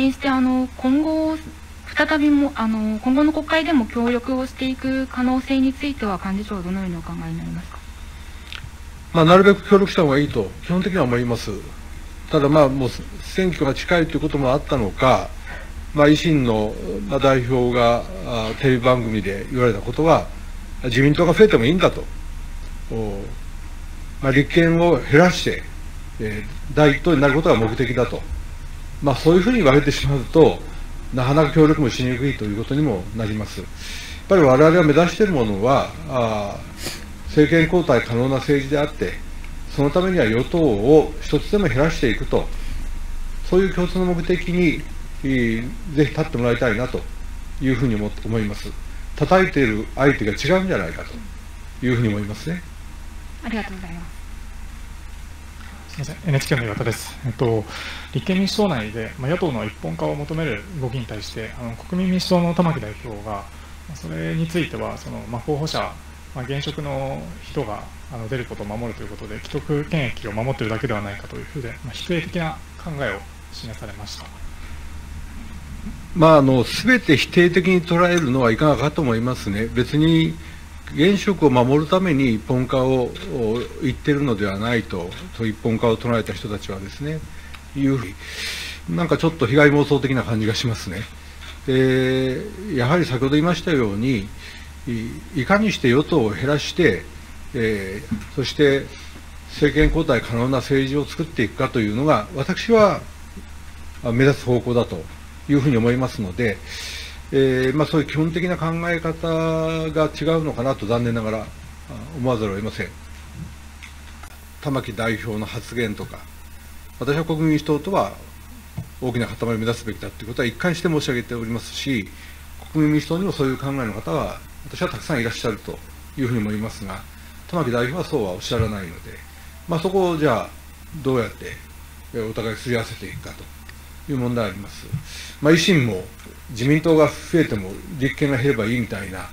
にしてあの今後再びもあの今後の国会でも協力をしていく可能性については幹事長はどのようにお考えになりますか？まあ、なるべく協力した方がいいと基本的には思います。ただまあもう選挙が近いということもあったのか、まあ、維新の代表がテレビ番組で言われたことは自民党が増えてもいいんだと、まあ、立憲を減らして、えー、第一党になることが目的だと、まあ、そういうふうに言われてしまうとなかなか協力もしにくいということにもなります。やっぱり我々が目指しているものはあ政権交代可能な政治であってそのためには与党を一つでも減らしていくと、そういう共通の目的に、ぜひ立ってもらいたいなというふうに思います。叩いている相手が違うんじゃないかというふうに思いますね。ありがとうございます。ません、NHK の岩田です。えっと、立憲民主党内で、まあ、野党の一本化を求める動きに対して、あの国民民主党の玉木代表が、まそれについては、そのまあ、候補者、まあ、現職の人があの出ることを守るということで、既得権益を守っているだけではないかというふうで、まあ、否定的な考えを示されました。まあ、あの、すべて否定的に捉えるのはいかがかと思いますね。別に、現職を守るために一本化を言ってるのではないと、と一本化を唱えた人たちはですね、いうふうに、なんかちょっと被害妄想的な感じがしますね。で、やはり先ほど言いましたように、いかにして与党を減らして、えー、そして政権交代可能な政治を作っていくかというのが、私は目指す方向だというふうに思いますので、えーまあ、そういう基本的な考え方が違うのかなと残念ながら思わざるを得ません。玉木代表の発言とか、私は国民民主党とは大きな塊を目指すべきだということは一貫して申し上げておりますし、国民民主党にもそういう考えの方は、私はたくさんいらっしゃるというふうに思いますが、玉木代表はそうはおっしゃらないので、まあ、そこをじゃあ、どうやってお互いすり合わせていくかという問題があります。まあ、維新も自民党が増えても立憲が減ればいいみたいな、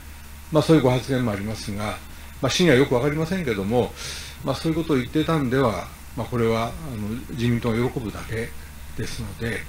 まあ、そういうご発言もありますが、まあ、真意はよく分かりませんけれども、まあ、そういうことを言っていたんでは、まあ、これはあの自民党が喜ぶだけですので、